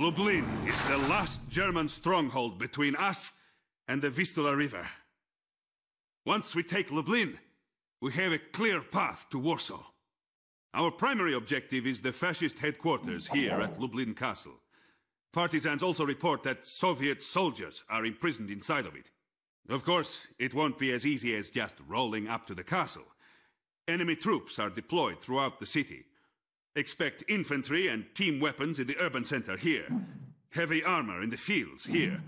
Lublin is the last German stronghold between us and the Vistula River. Once we take Lublin, we have a clear path to Warsaw. Our primary objective is the fascist headquarters here at Lublin Castle. Partisans also report that Soviet soldiers are imprisoned inside of it. Of course, it won't be as easy as just rolling up to the castle. Enemy troops are deployed throughout the city. Expect infantry and team weapons in the urban center here, heavy armor in the fields here,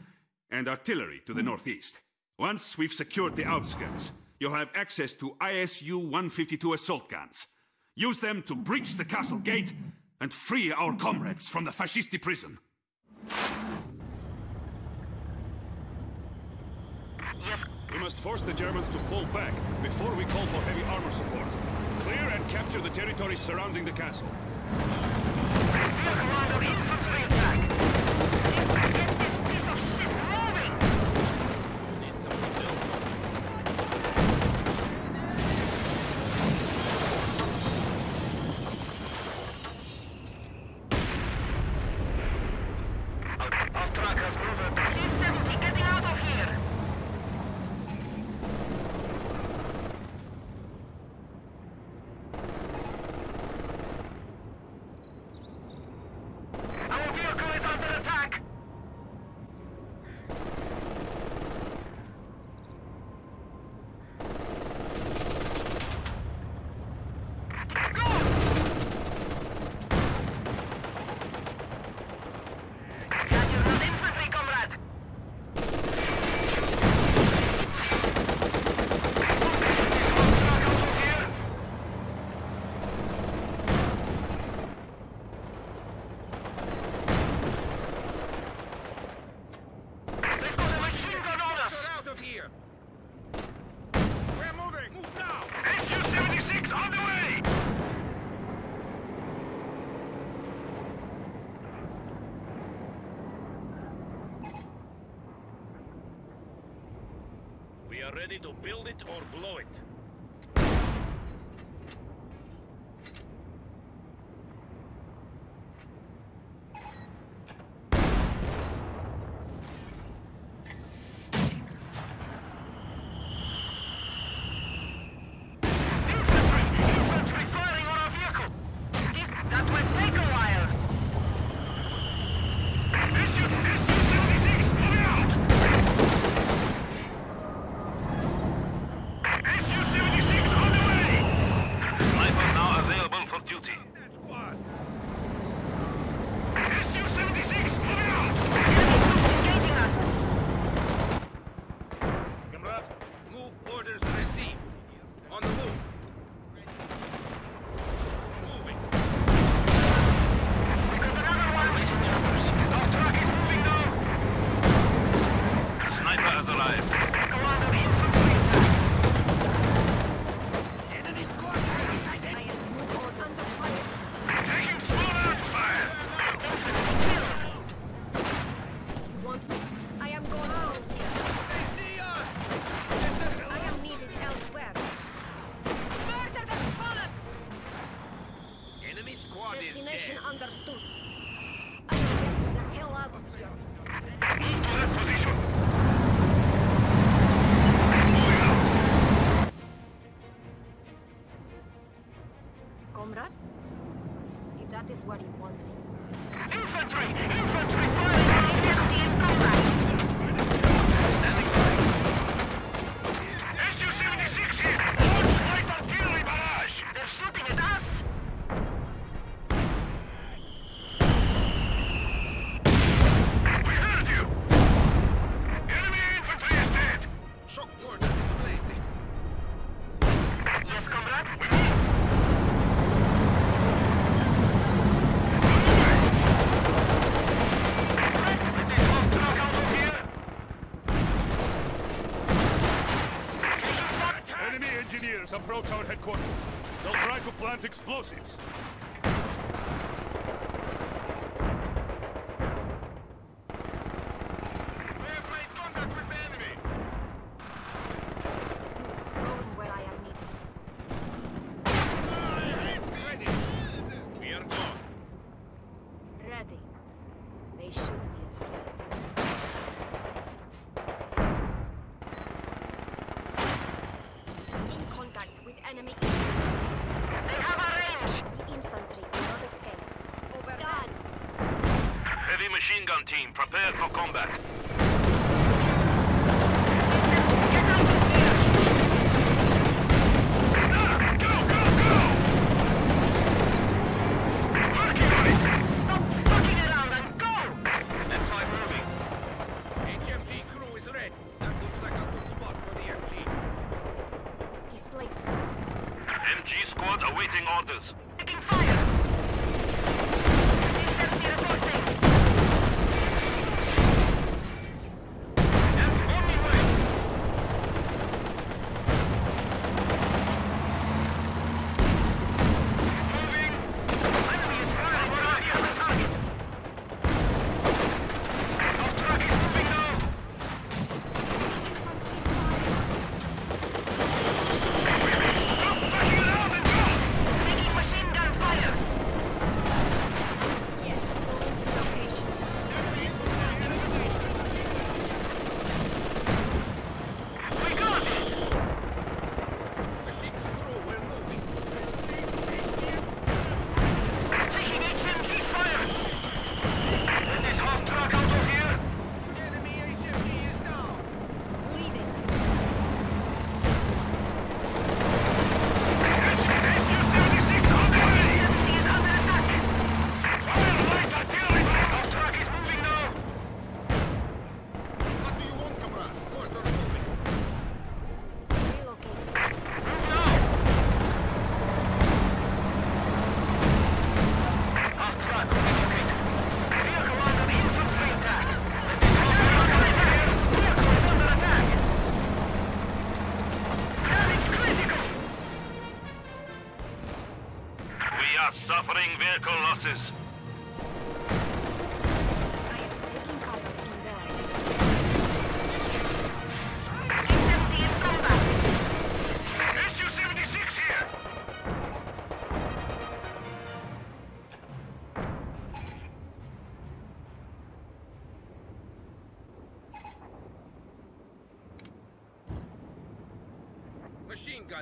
and artillery to the northeast. Once we've secured the outskirts, you'll have access to ISU 152 assault guns. Use them to breach the castle gate and free our comrades from the fascisti prison. Yes, We must force the Germans to fall back before we call for heavy armor support. Clear and capture the territories surrounding the castle. Dear Commander, infantry attack! Get this piece of shit moving! Off track has moved. T-70 getting out of here! Our vehicle is under attack! Go! Can you run infantry, comrade? Truck out of here! They've got a machine gun on us! out of here! We're moving! Move now! SU-76 on the way! We ready to build it or blow it. Approach headquarters. They'll try to plant explosives.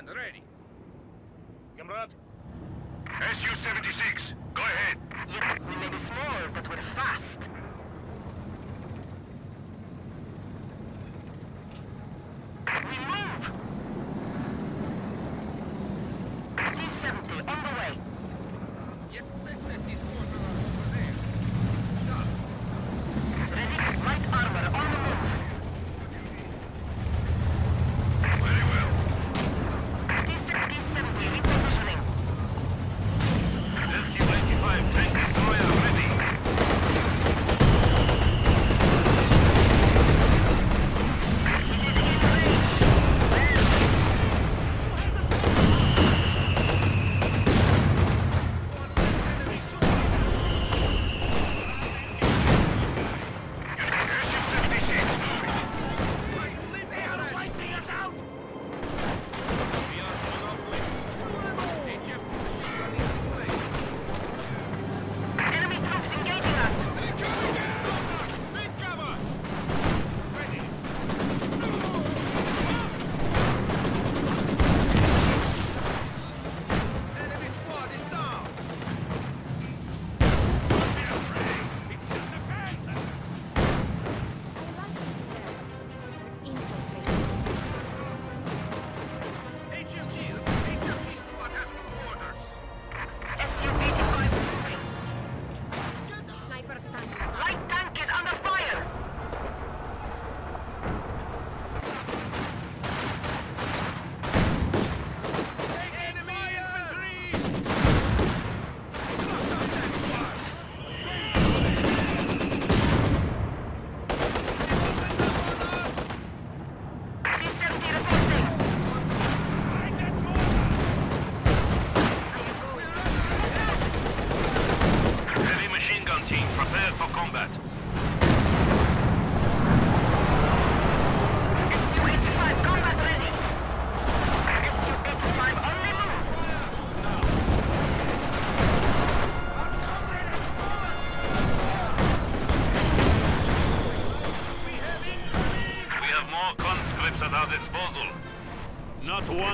Machine ready.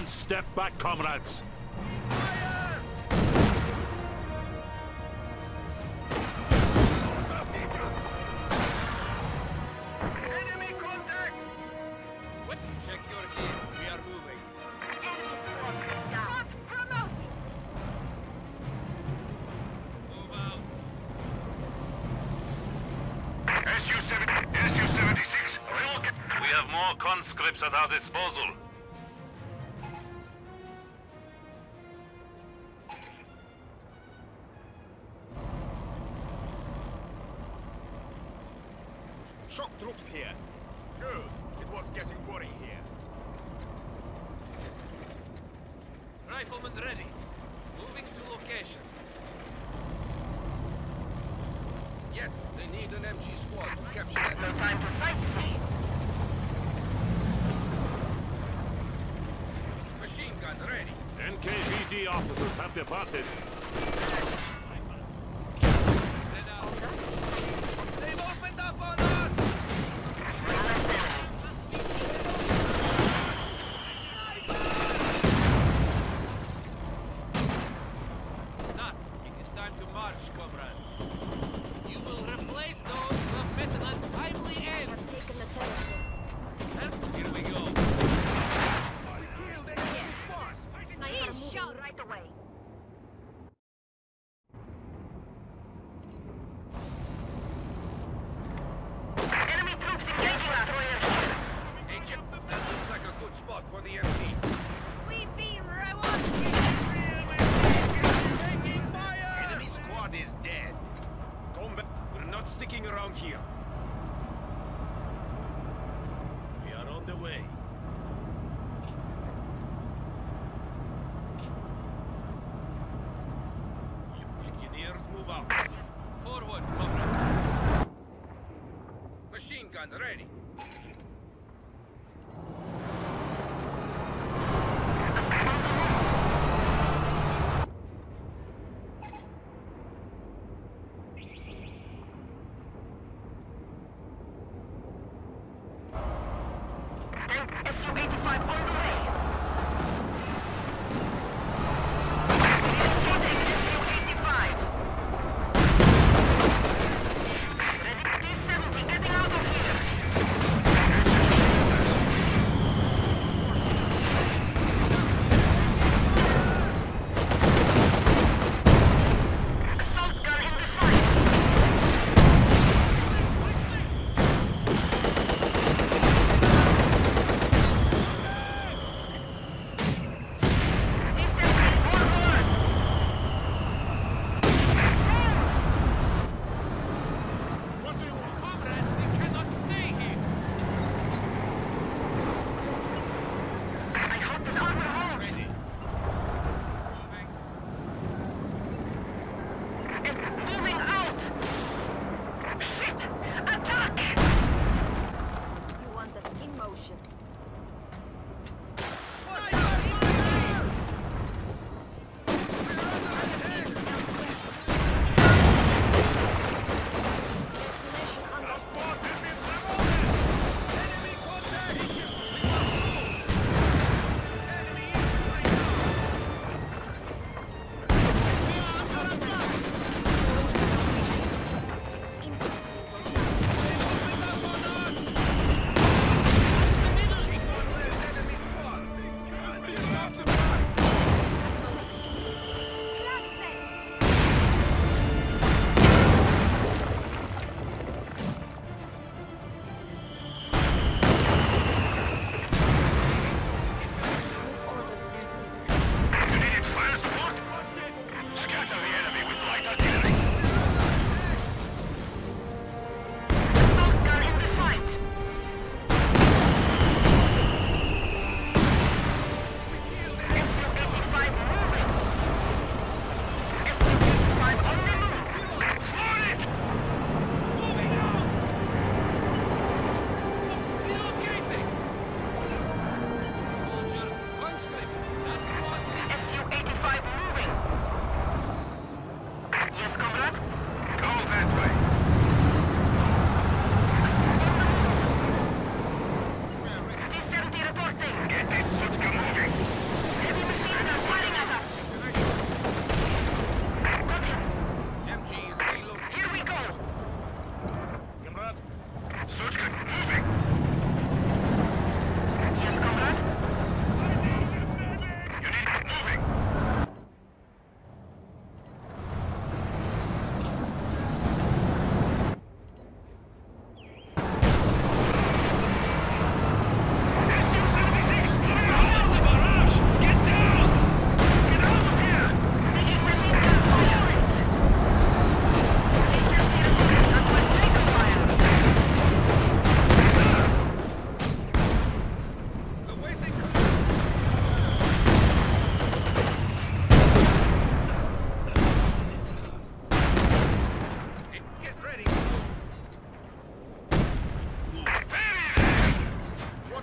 One step back, comrades. Officers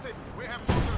That's. We have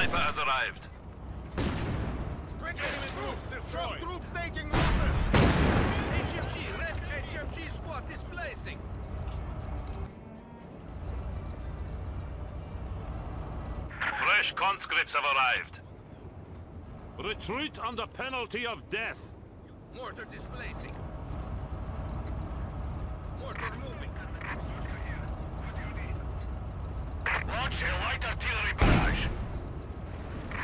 sniper has arrived. Quick, enemy troops destroyed! Troops taking losses! HMG, red HMG squad displacing! Fresh conscripts have arrived. Retreat under penalty of death. Mortar displacing. Mortar moving. Launch a light artillery barrage.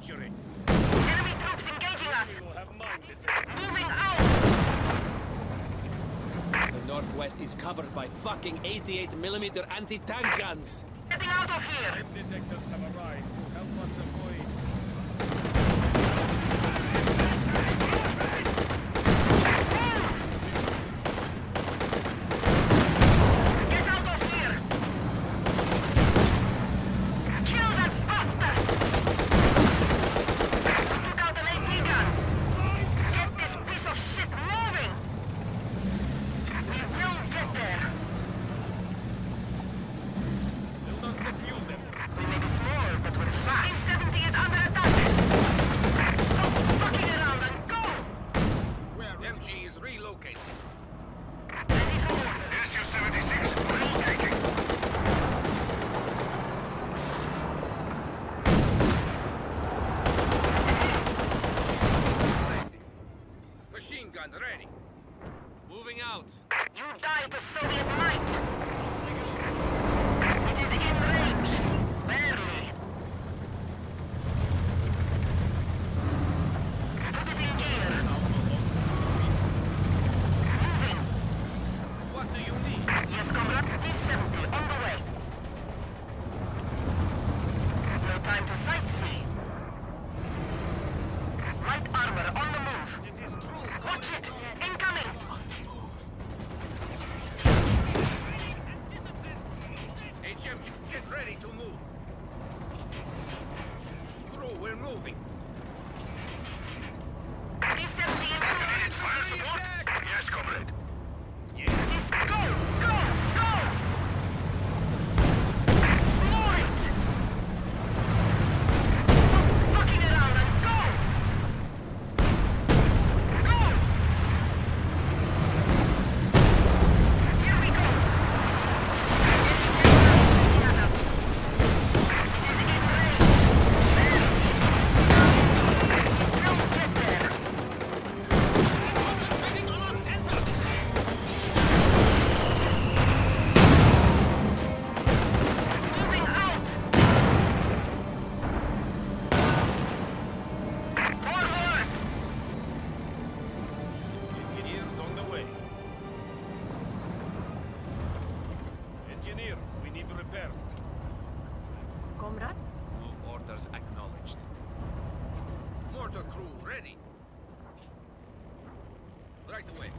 Sanctuary. Enemy troops engaging us. Moving out. The northwest is covered by fucking 88 millimeter anti-tank guns. Getting out of here. Right away.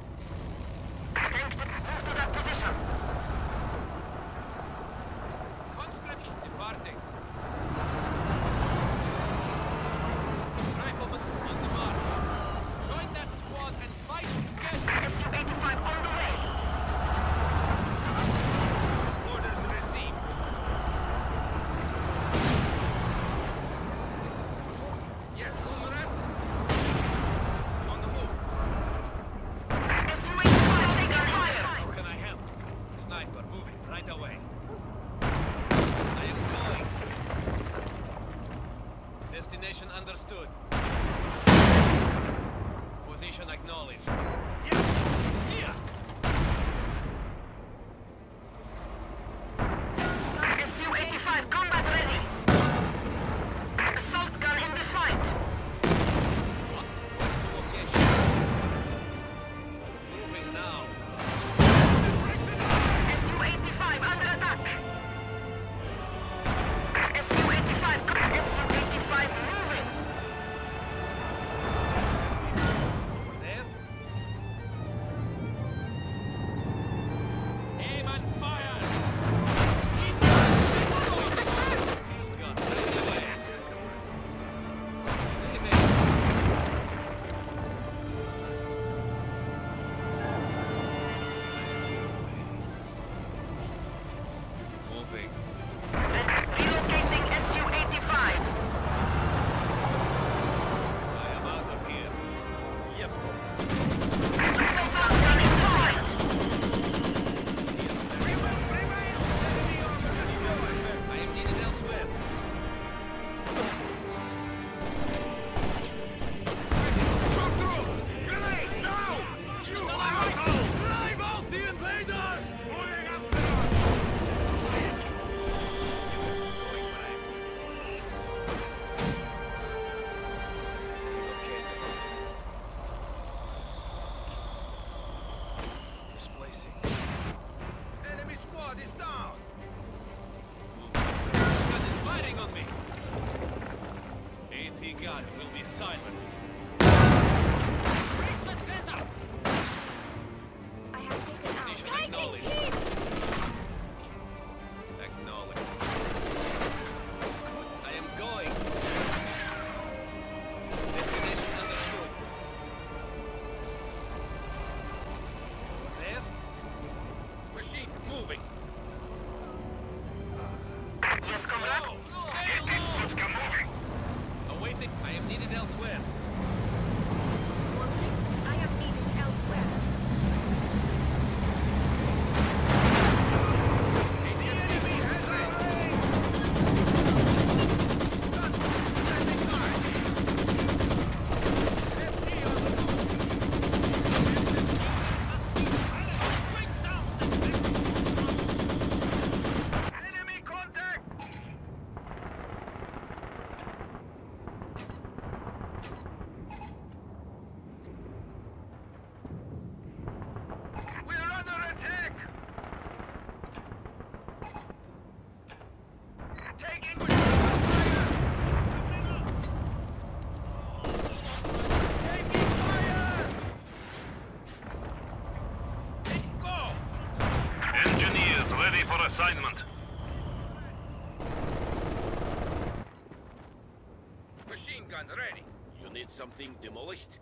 Something demolished?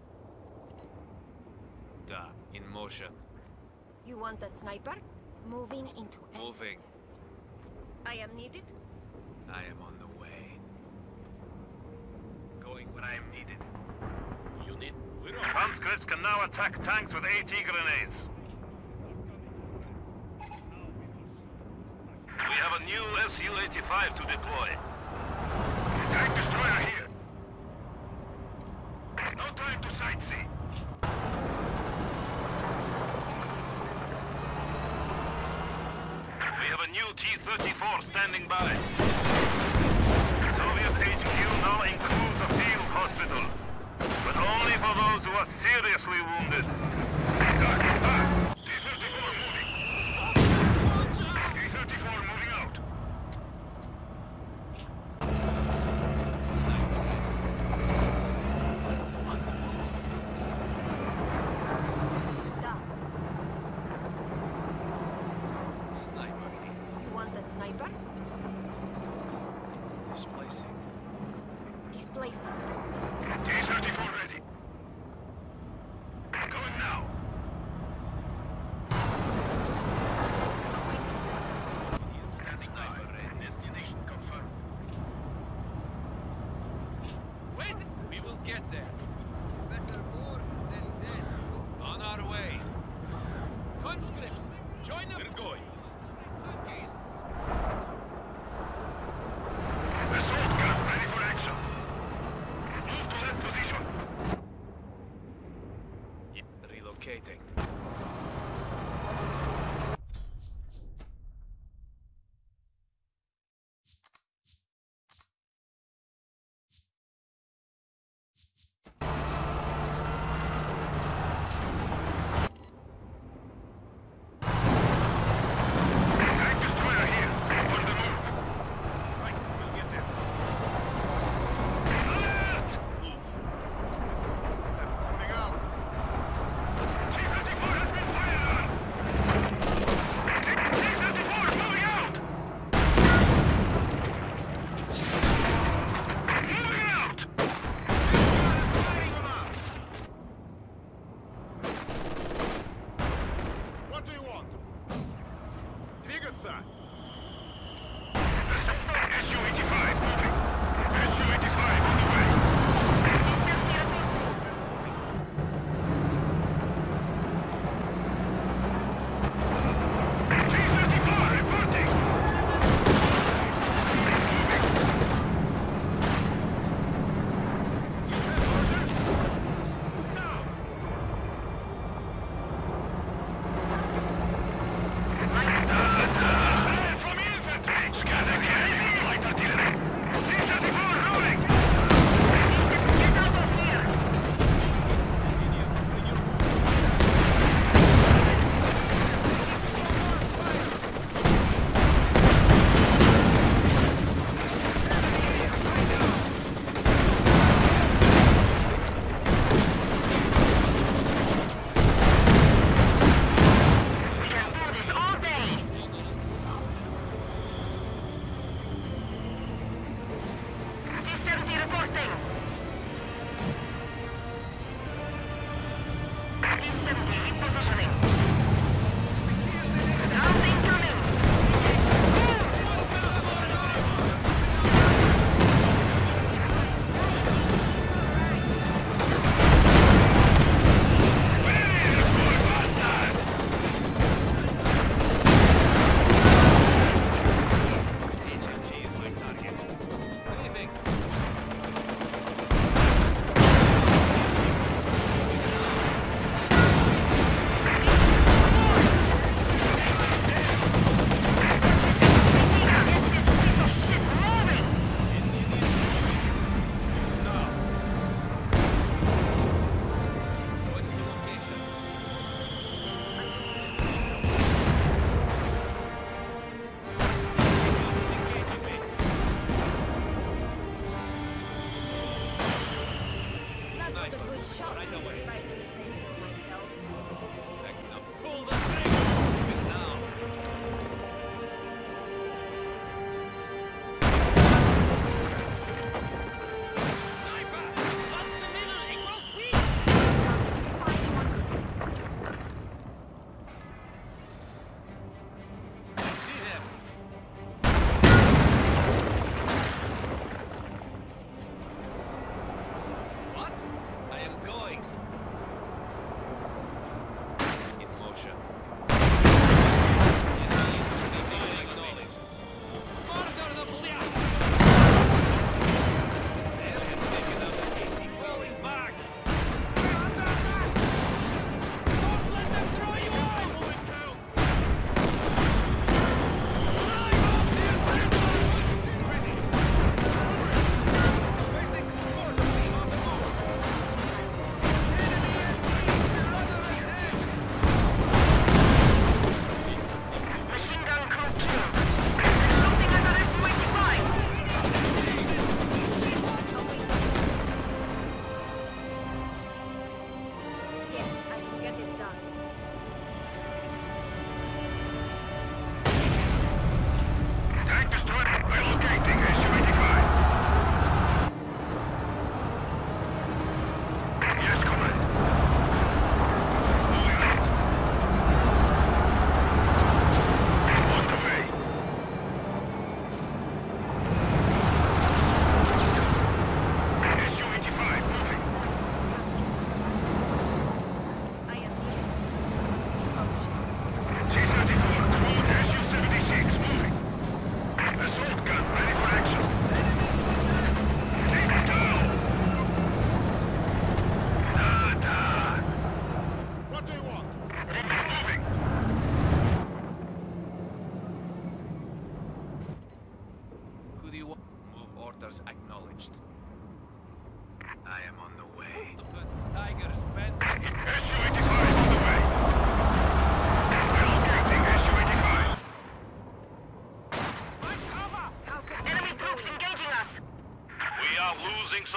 Da, in motion. You want a sniper? Moving into Moving. I am needed. I am on the way. Going when I am needed. You need... We're. Conscripts can now attack tanks with AT grenades. We have a new Su-85 to deploy. Tank destroyer here. No time to sightsee. We have a new T-34 standing by. Soviet HQ now includes a field hospital. But only for those who are seriously wounded. T-34 moving. T-34 moving out. Da. Sniper. You want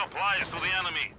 supplies to the enemy.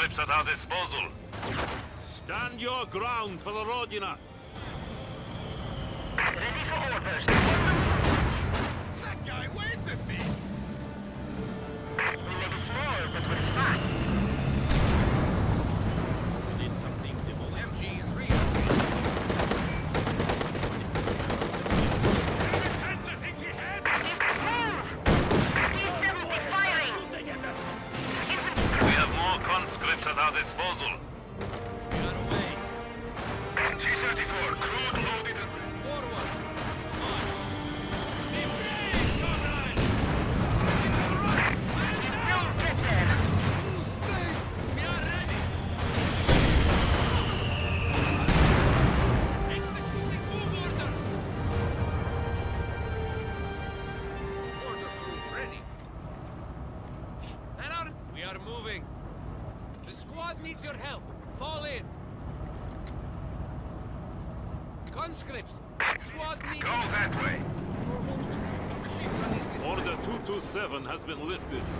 at our disposal. Stand your ground for the Rodina. heaven has been lifted.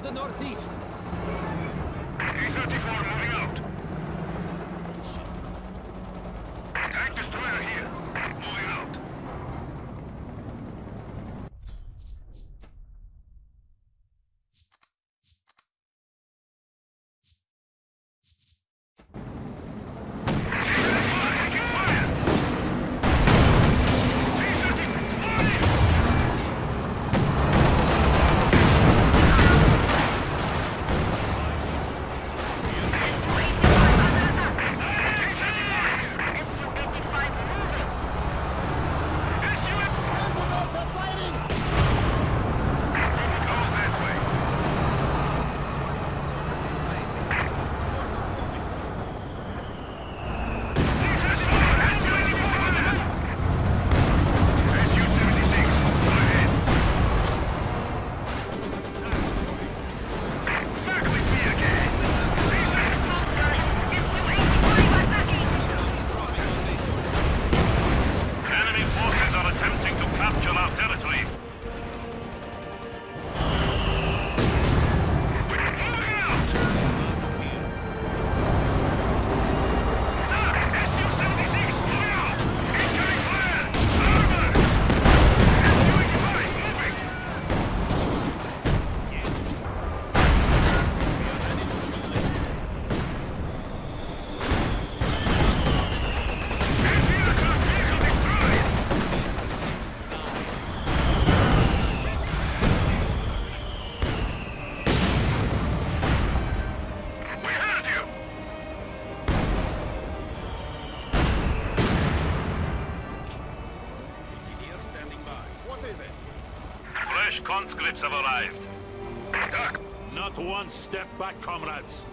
to the northeast. conscripts have arrived. Not one step back, comrades.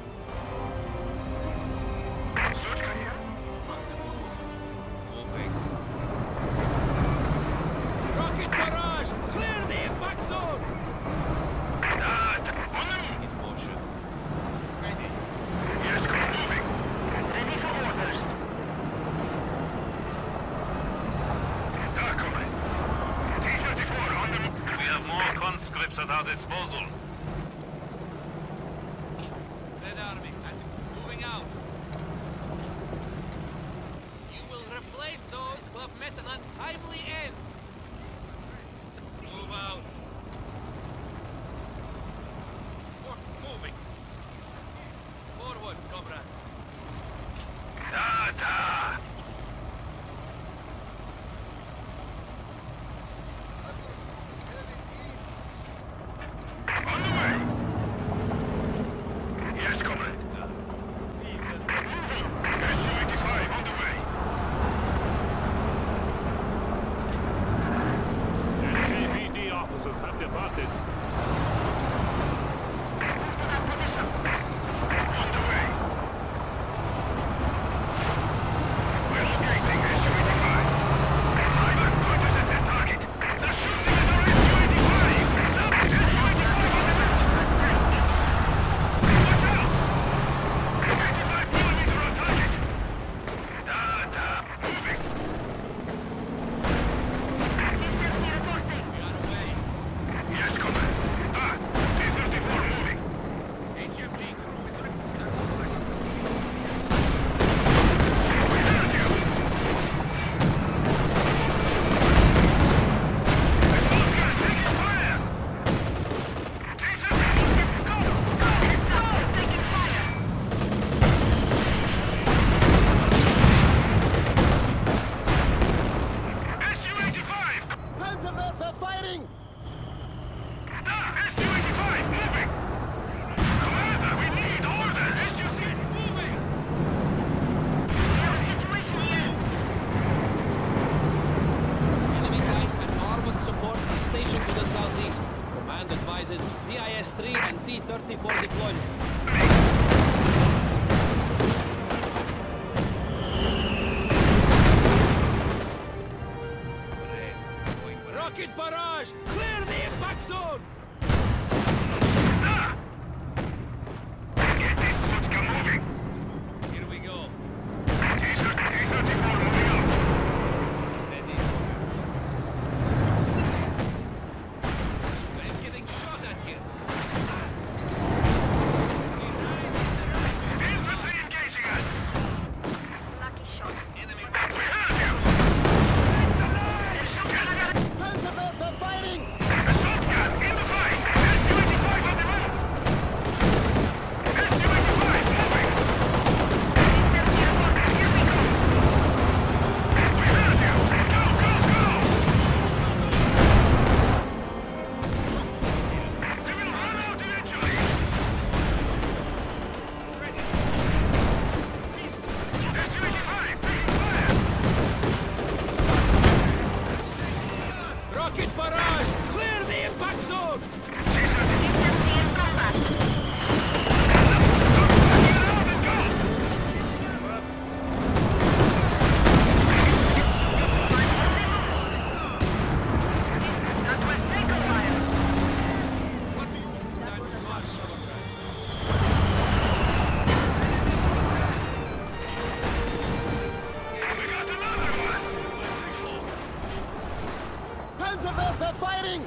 for fighting!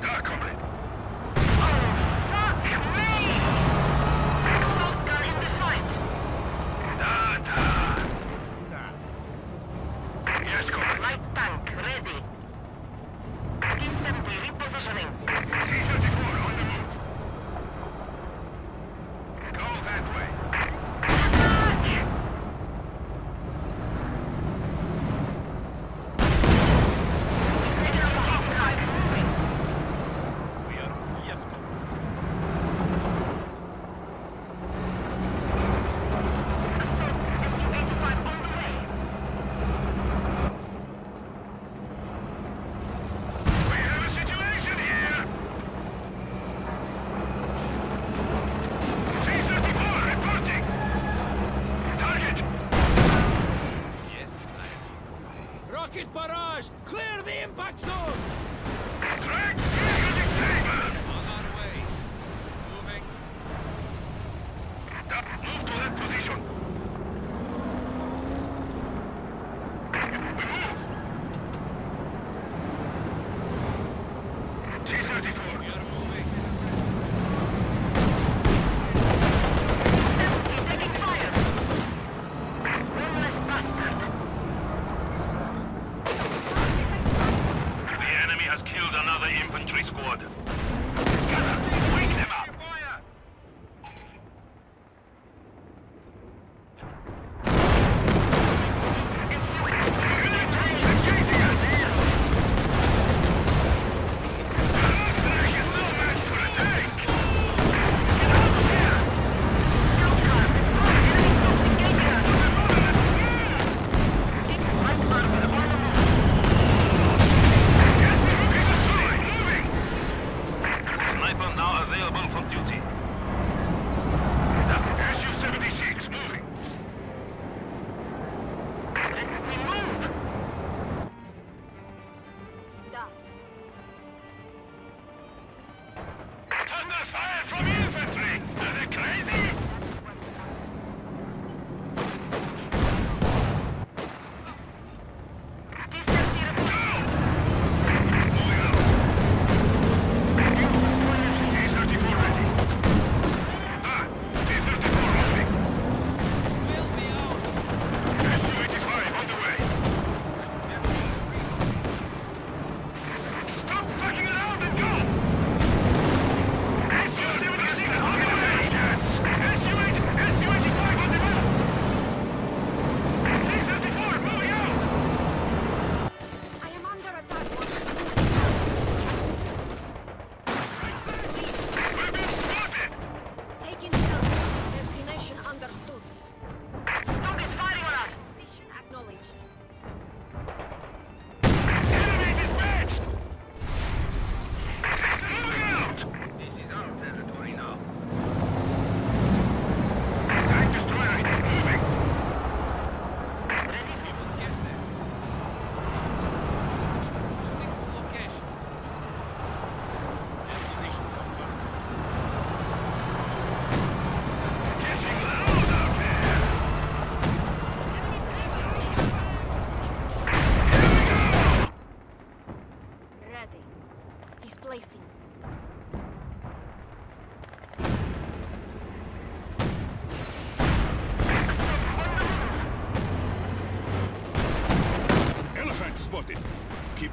Da, Comrade! from here!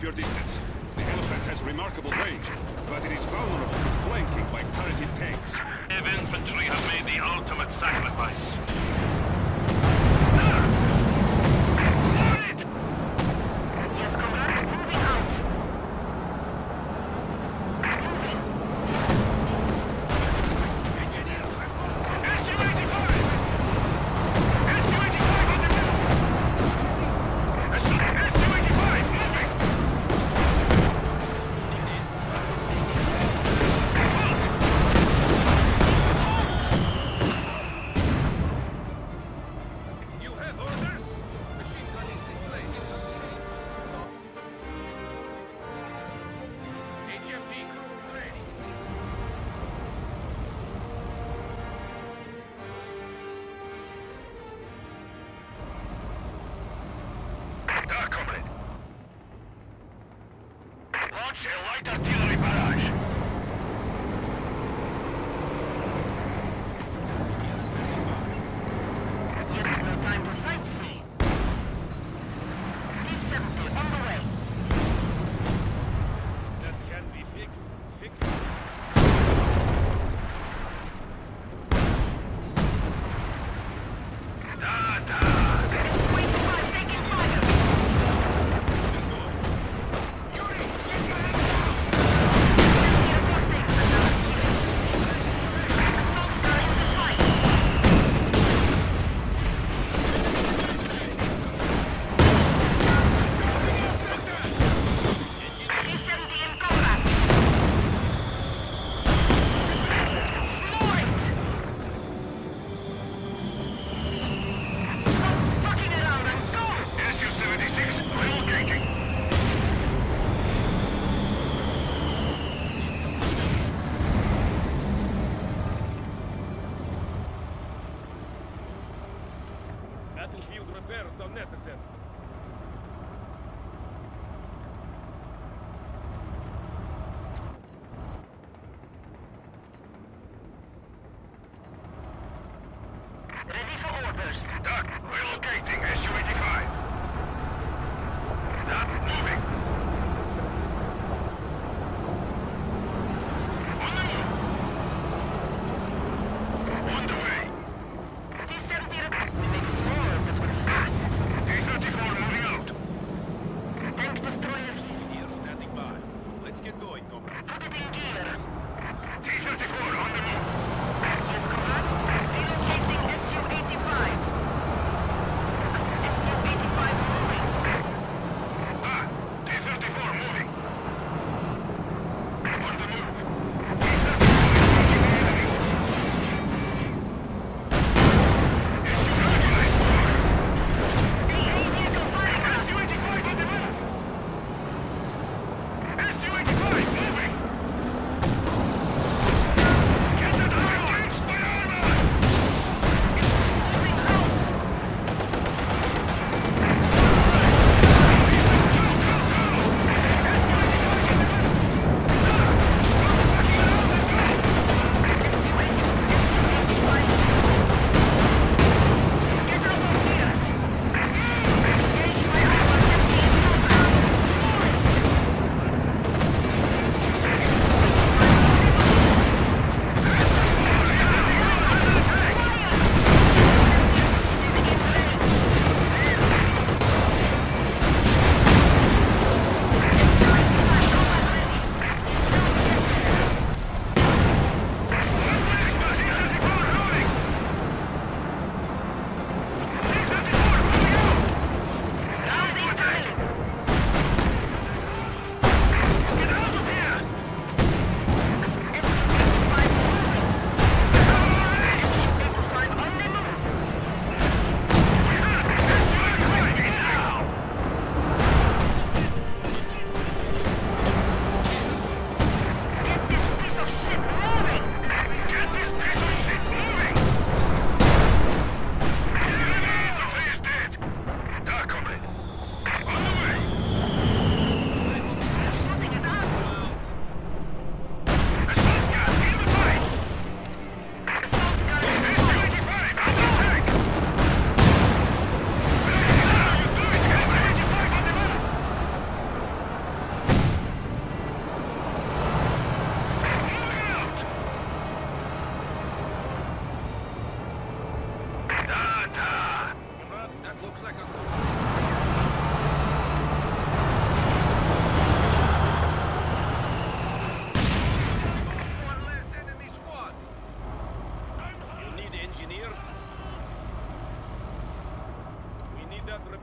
Your distance.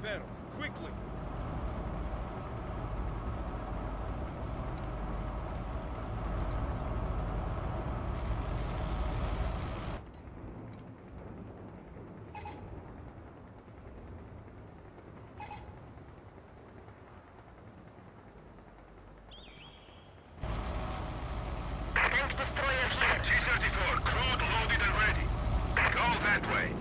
Repaired. Quickly. Tank destroyer here. T-34, crude loaded and ready. Go that way.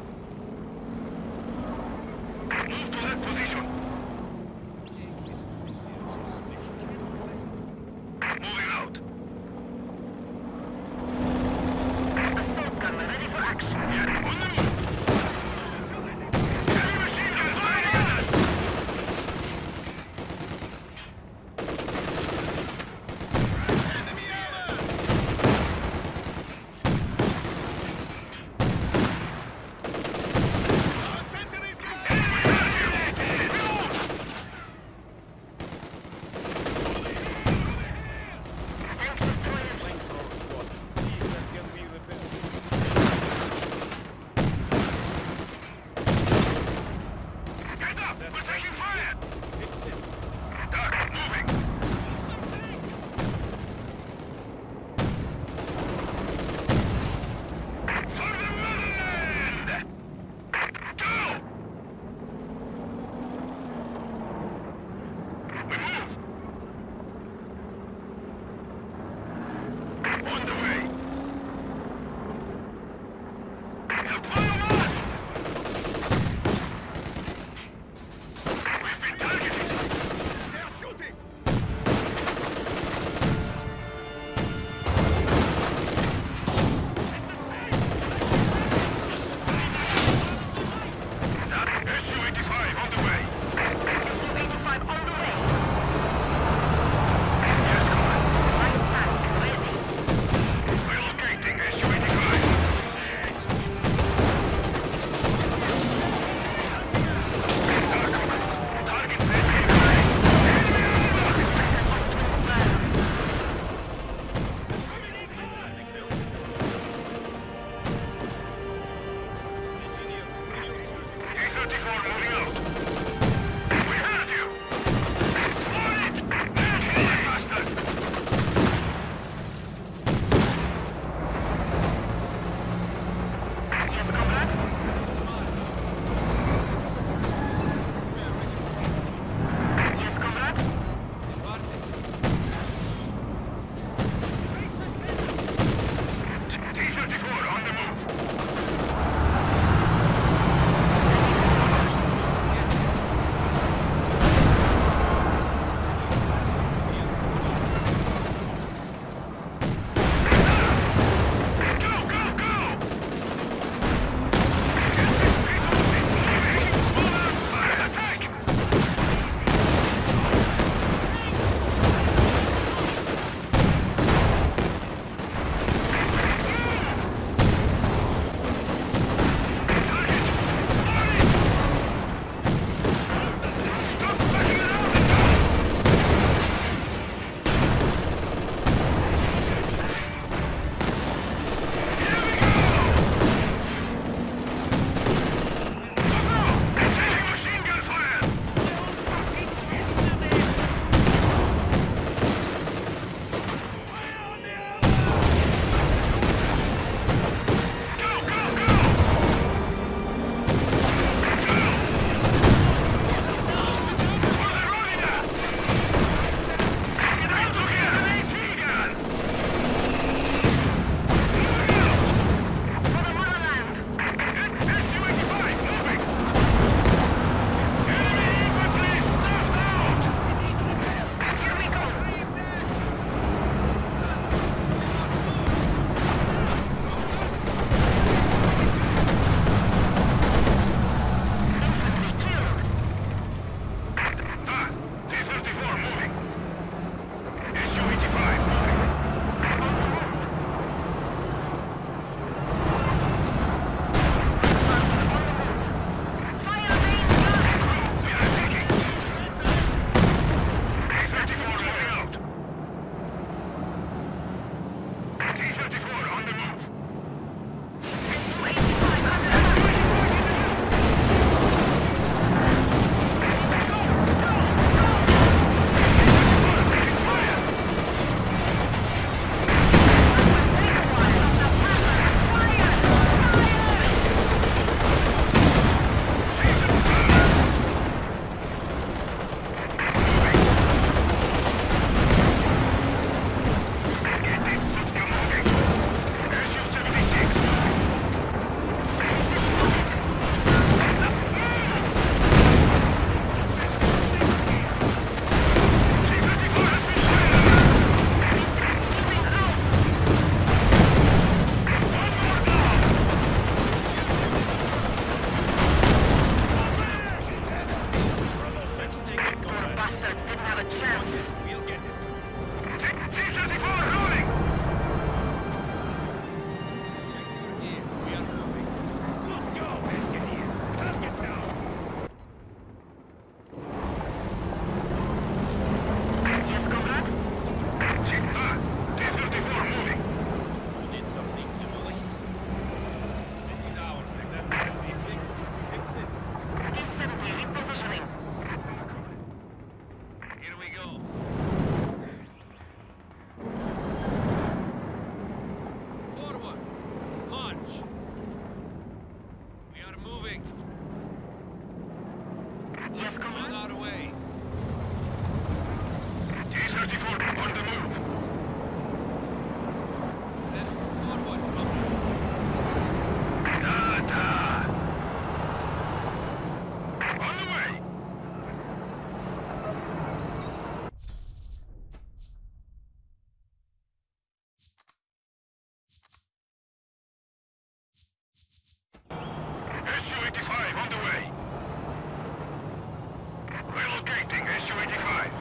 Su-85.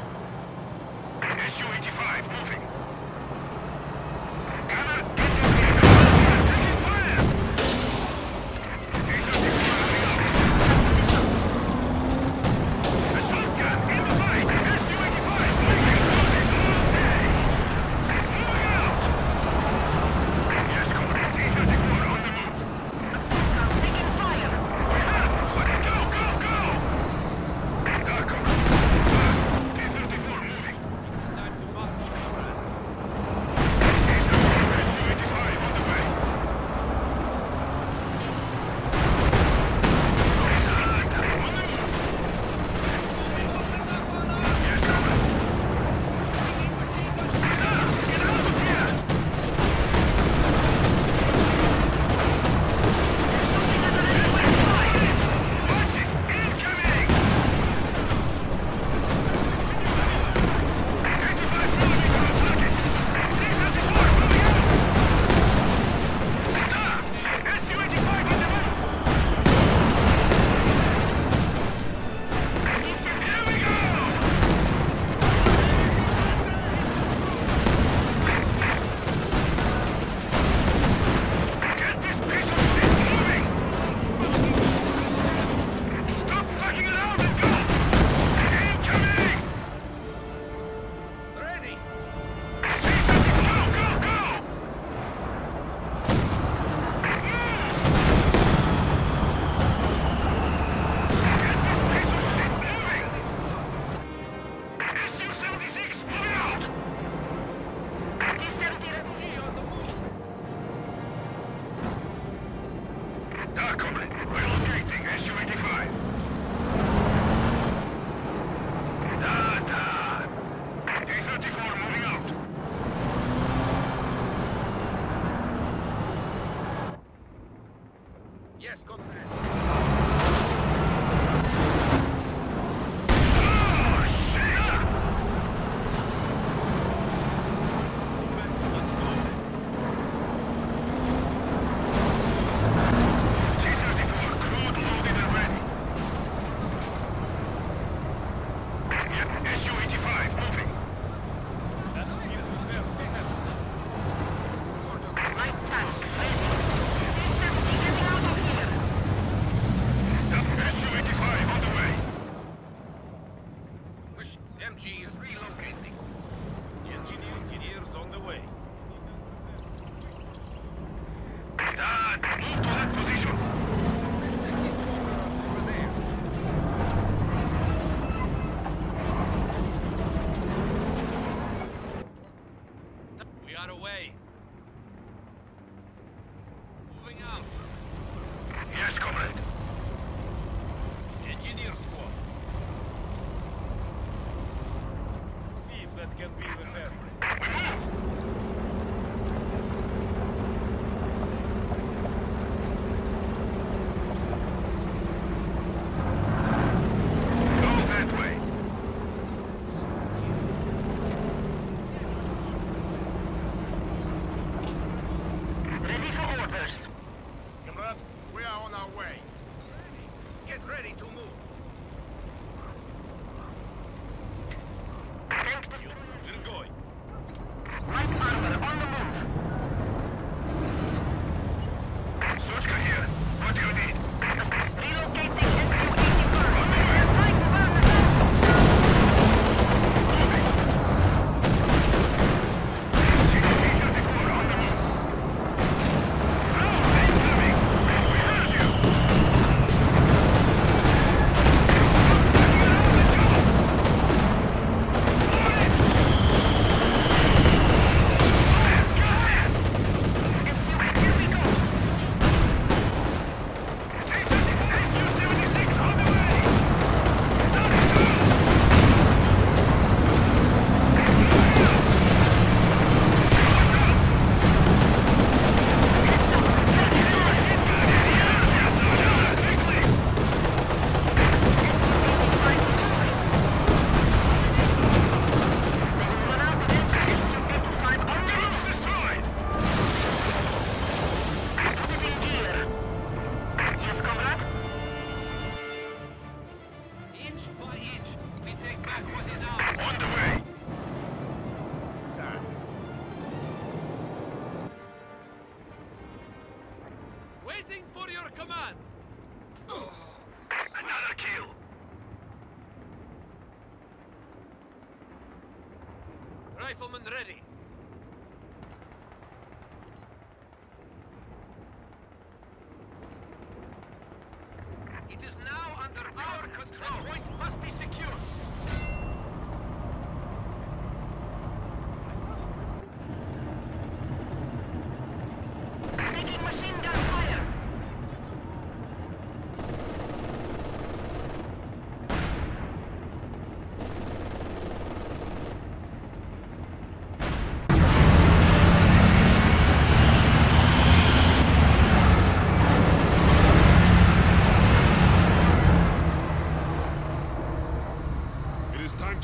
Su-85 moving.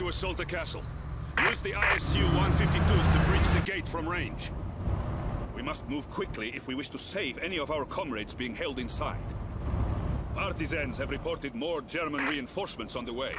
to assault the castle. Use the ISU-152s to breach the gate from range. We must move quickly if we wish to save any of our comrades being held inside. Partisans have reported more German reinforcements on the way.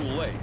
We must